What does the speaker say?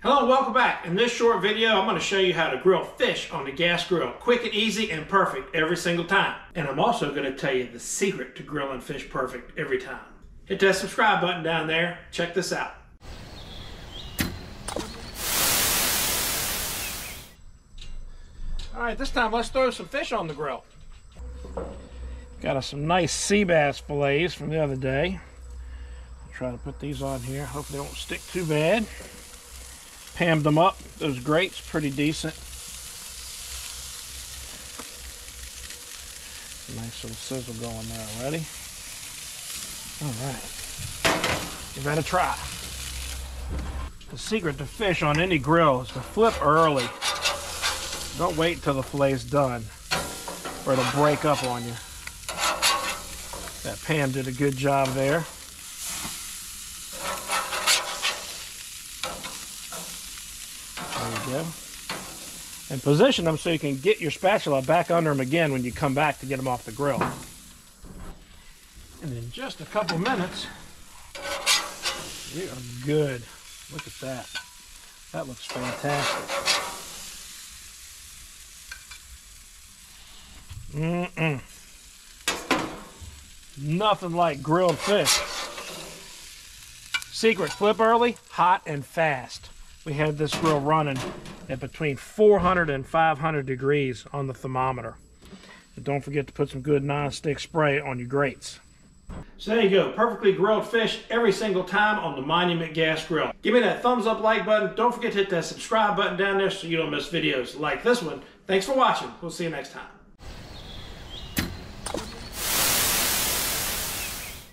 Hello and welcome back. In this short video, I'm going to show you how to grill fish on the gas grill. Quick and easy and perfect every single time. And I'm also going to tell you the secret to grilling fish perfect every time. Hit that subscribe button down there. Check this out. All right, this time let's throw some fish on the grill. Got us some nice sea bass fillets from the other day. I'll try to put these on here. Hopefully they won't stick too bad. Pammed them up. Those grates pretty decent. Nice little sizzle going there already. All right. Give that a try. The secret to fish on any grill is to flip early. Don't wait until the fillet's done or it'll break up on you. That Pam did a good job there. There you go. And position them so you can get your spatula back under them again when you come back to get them off the grill. And in just a couple minutes, we are good. Look at that. That looks fantastic. Mm-mm. Nothing like grilled fish. Secret, flip early, hot and fast. We had this grill running at between 400 and 500 degrees on the thermometer. And don't forget to put some good non-stick spray on your grates. So there you go, perfectly grilled fish every single time on the Monument Gas Grill. Give me that thumbs up like button. Don't forget to hit that subscribe button down there so you don't miss videos like this one. Thanks for watching. We'll see you next time.